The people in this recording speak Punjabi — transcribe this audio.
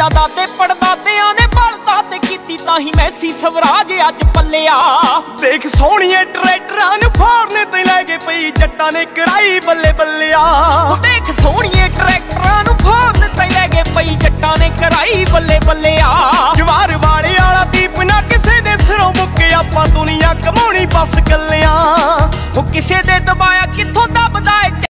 ਦਾਦਾ ਦਾਦੇ ਪੜਦਾਦਿਆਂ ਨੇ ਬਲਦਾਦ ਕੀਤੀ ਤਾਂ ਹੀ ਮੈਸੀ ਸਵਰਾਜ ਅੱਜ ਪੱਲਿਆ। ਦੇਖ ਸੋਹਣੀਏ ਟਰੈਕਟਰਾਂ ਨੂੰ ਫੋੜਨੇ ਤੇ ਲੈ ਗਏ ਪਈ ਜੱਟਾਂ ਨੇ ਕਰਾਈ ਬੱਲੇ ਬੱਲਿਆ। ਦੇਖ ਸੋਹਣੀਏ ਟਰੈਕਟਰਾਂ ਨੂੰ ਫੋੜਨੇ ਤੇ ਲੈ ਗਏ ਪਈ ਜੱਟਾਂ ਨੇ ਕਰਾਈ ਬੱਲੇ ਬੱਲਿਆ। ਜਵਾਰ ਵਾਲੇ ਵਾਲਾ ਦੀਪ ਨਾ ਕਿਸੇ ਦੇ ਸਿਰੋਂ ਮੁੱਕੇ ਆਪਾਂ ਦੁਨੀਆ ਕਮਾਉਣੀ ਬਸ ਕੱਲਿਆਂ ਉਹ ਕਿਸੇ ਦੇ ਦਬਾਇਆ ਕਿੱਥੋਂ